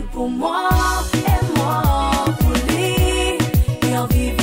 tempo mó é mó e ao vivo